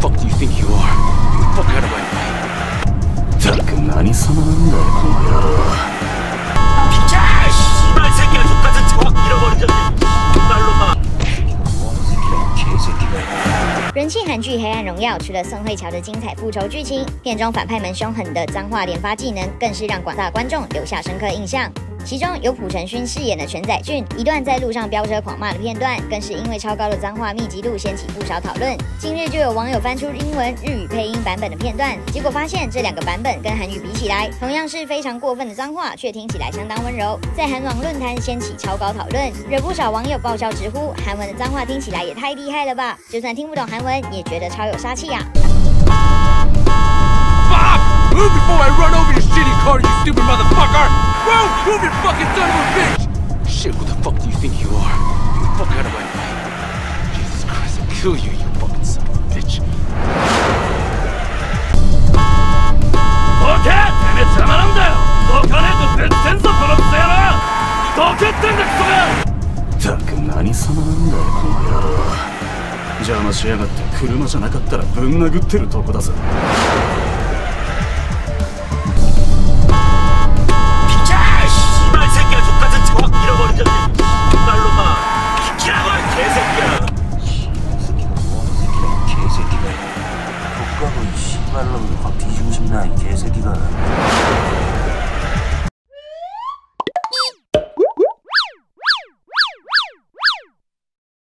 fuck you think you are 人气韩剧黑暗荣耀除了宋慧乔的精彩复仇剧情，片中反派们凶狠的脏话连发技能更是让广大观众留下深刻印象。其中有朴成勋饰演的全载俊，一段在路上飙车狂骂的片段，更是因为超高的脏话密集度掀起不少讨论。近日就有网友翻出英文、日语配音版本的片段，结果发现这两个版本跟韩语比起来，同样是非常过分的脏话，却听起来相当温柔，在韩网论坛掀起超高讨论，惹不少网友爆笑直呼韩文的脏话听起来也太厉害了吧！就算听不懂韩文，也觉得超有杀气啊！Car, you stupid motherfucker! Move! Move your fucking son of a bitch! Shit, who the fuck do you think you are? Fuck out of my way. Jesus Christ, I'll kill you, you fucking son of a bitch. どけてめえ邪魔なんだよどかねえとぶってんぞこのクソ野郎どけってんだクソがったく何様なんだよこの野郎邪魔しやがって車じゃなかったらぶん殴ってるとこだぞ 아, 씨발놈. 확 아, 뒤지고 싶나 이 개새끼가.